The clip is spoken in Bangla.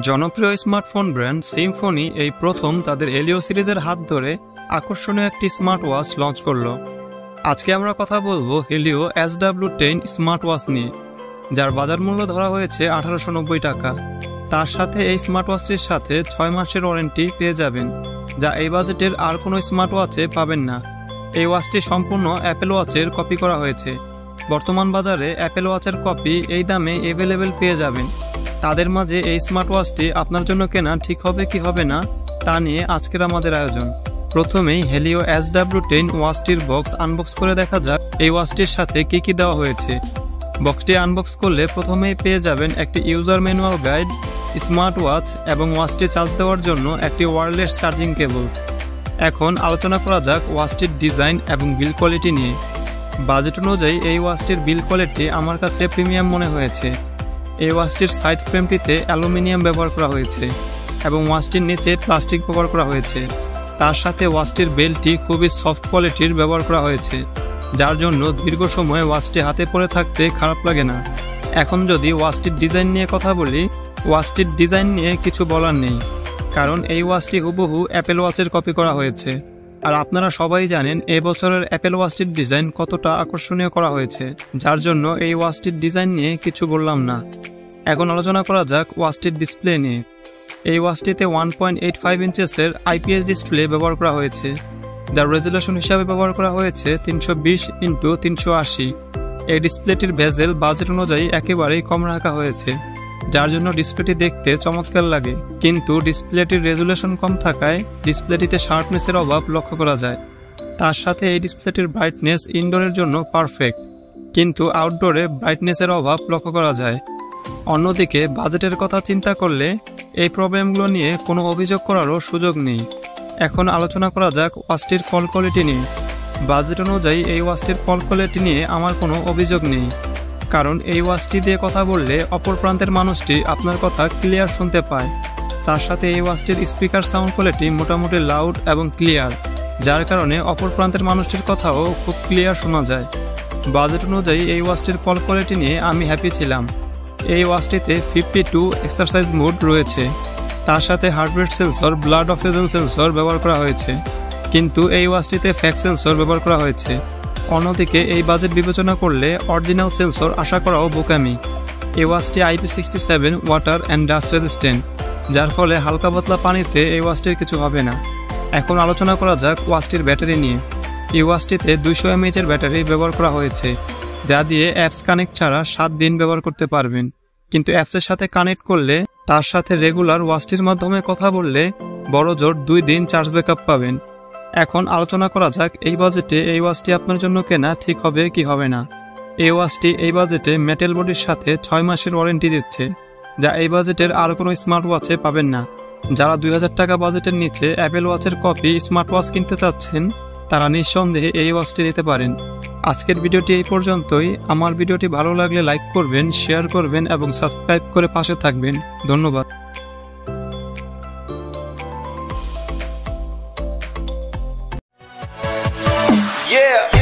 জনপ্রিয় স্মার্টফোন ব্র্যান্ড সিম্ফনি এই প্রথম তাদের এলিও সিরিজের হাত ধরে আকর্ষণীয় একটি স্মার্ট ওয়াচ লঞ্চ করল। আজকে আমরা কথা বলব Helio S W ten smart watch নিয়ে, যার বাজার মূল্য ধরা হয়েছে আঠারোশো নব্বই টাকা। তার সাথে এই স্মার্ট ওয়াচটির সাথে ছয় মাসের ওয়ারেন্টি পেয়ে যাবেন, যা এই বাজেটের আর কোনো স্মার্ট ওয়াচে পাবেন না। এই ওয়াচটি সম্পূর্ণ অ্যাপেল ওয়াচের কপি করা হয়েছে। বর্তমান বাজারে অ্যাপেল ওয়াচের কপি এই দামে অ্যাভেলেবেল পেয়ে যাবেন। তাদের মাঝে এই স্মার্ট ওয়াচটি আপনার জন্য কেনা ঠিক হবে কি হবে না, তা নিয়ে আজকের আমাদের আয়োজন। প্রথমেই হেলিও এস ডাব্লিউ টেন ওয়াচটির বক্স আনবক্স করে দেখা যাক এই ওয়াচটির সাথে কি কি দেওয়া হয়েছে। বক্সটি আনবক্স করলে প্রথমেই পেয়ে যাবেন একটি user manual guide smart watch এবং ওয়াচটি চার্জ দেওয়ার জন্য একটি ওয়ারলেস চার্জিং কেবল এখন আলোচনা করা যাক ওয়াচটির ডিজাইন এবং বিল কোয়ালিটি নিয়ে। বাজেট অনুযায়ী এই ওয়াচটির বিল কোয়ালিটি আমার কাছে প্রিমিয়াম মনে হয়েছে। এই ওয়াচটির সাইড ফ্রেমটিতে অ্যালুমিনিয়াম ব্যবহার করা হয়েছে এবং ওয়াচটির নিচে প্লাস্টিক ব্যবহার করা হয়েছে। তার সাথে ওয়াচটির বেল্টটি খুবই সফট কোয়ালিটির ব্যবহার করা হয়েছে, যার জন্য দীর্ঘ সময় ওয়াচটি হাতে পরে থাকতে খারাপ লাগে না। এখন যদি ওয়াচটির ডিজাইন নিয়ে কথা বলি ওয়াচটির ডিজাইন নিয়ে কিছু বলার নেই, কারণ এই ওয়াচটি হুবহু অ্যাপেল ওয়াচের কপি করা হয়েছে। আর আপনারা সবাই জানেন, এ বছরের অ্যাপেল ওয়াচটির ডিজাইন কতটা আকর্ষণীয় করা হয়েছে, যার জন্য এই ওয়াচটির ডিজাইন নিয়ে কিছু বললাম না। এখন আলোচনা করা যাক ওয়াচটির ডিসপ্লে নিয়ে। এই ওয়াচটিতে ওয়ান পয়েন্ট এইট ফাইভ ইঞ্চেসের আইপিএস ডিসপ্লে ব্যবহার করা হয়েছে। যার রেজুলেশন হিসাবে ব্যবহার করা হয়েছে তিনশো বিশ ইন্টু তিনশো আশি। এই ডিসপ্লেটির ভেজেল বাজেট অনুযায়ী একেবারেই কম রাখা হয়েছে। যার জন্য ডিসপ্লেটি দেখতে চমৎকার লাগে। কিন্তু ডিসপ্লেটির রেজুলেশন কম থাকায় ডিসপ্লেটিতে শার্পনেসের অভাব লক্ষ্য করা যায়। তার সাথে এই ডিসপ্লেটির ব্রাইটনেস ইনডোরের জন্য পারফেক্ট কিন্তু আউটডোরে ব্রাইটনেসের অভাব লক্ষ্য করা যায়। অন্যদিকে বাজেটের কথা চিন্তা করলে এই প্রবলেমগুলো নিয়ে কোনো অভিযোগ করারও সুযোগ নেই। এখন আলোচনা করা যাক ওয়াচটির কল কোয়ালিটি নিয়ে। বাজেট অনুযায়ী এই ওয়াচটির কল কোয়ালিটি নিয়ে আমার কোনো অভিযোগ নেই। কারণ এই ওয়াচটি দিয়ে কথা বললে অপর প্রান্তের মানুষটি আপনার কথা ক্লিয়ার শুনতে পায়। তার সাথে এই ওয়াচটির স্পিকার সাউন্ড কোয়ালিটি মোটামুটি লাউড এবং ক্লিয়ার যার কারণে অপর প্রান্তের মানুষটির কথাও খুব ক্লিয়ার শোনা যায়। বাজেট অনুযায়ী এই ওয়াচটির কল কোয়ালিটি নিয়ে আমি হ্যাপি ছিলাম। এই ওয়াচটিতে ফিফটি টু এক্সারসাইজ মোড রয়েছে। তার সাথে heartbeat sensor blood oxygen sensor ব্যবহার করা হয়েছে। কিন্তু এই ওয়াচটিতে ফ্যাক সেন্সর ব্যবহার করা হয়েছে। অন্যদিকে এই বাজেট বিবেচনা করলে অরিজিনাল সেন্সর আশা করাও বোকামি। এই ওয়াচটি IP sixty seven water and dust resistant যার ফলে হালকা পাতলা পানিতে এই ওয়াচটির কিছু হবে না। এখন আলোচনা করা যাক ওয়াচটির ব্যাটারি নিয়ে। এই ওয়াচটিতে দুইশো এমএইচ এর ব্যাটারি ব্যবহার করা হয়েছে, যা দিয়ে অ্যাপস কানেক্ট ছাড়া সাত দিন ব্যবহার করতে পারবেন। কিন্তু অ্যাপসের সাথে কানেক্ট করলে তার সাথে রেগুলার ওয়াচটির মাধ্যমে কথা বললে বড় জোর দুই দিন চার্জ ব্যাকআপ পাবেন। এখন আলোচনা করা যাক এই বাজেটে এই ওয়াচটি আপনার জন্য কেনা ঠিক হবে কি হবে না। এই ওয়াচটি এই বাজেটে মেটেল বডির সাথে ছয় মাসের ওয়ারেন্টি দিচ্ছে, যা এই বাজেটের আর কোনো স্মার্ট ওয়াচে পাবেন না। যারা দুই হাজার টাকা বাজেটের নিচে অ্যাপেল ওয়াচের কপি স্মার্ট ওয়াচ কিনতে চাচ্ছেন, তারা নিঃসন্দেহে এই ওয়াচটি নিতে পারেন। আজকের ভিডিওটি এই পর্যন্তই। আমার ভিডিওটি ভালো লাগলে লাইক করবেন, শেয়ার করবেন এবং সাবস্ক্রাইব করে পাশে থাকবেন। ধন্যবাদ। Yeah.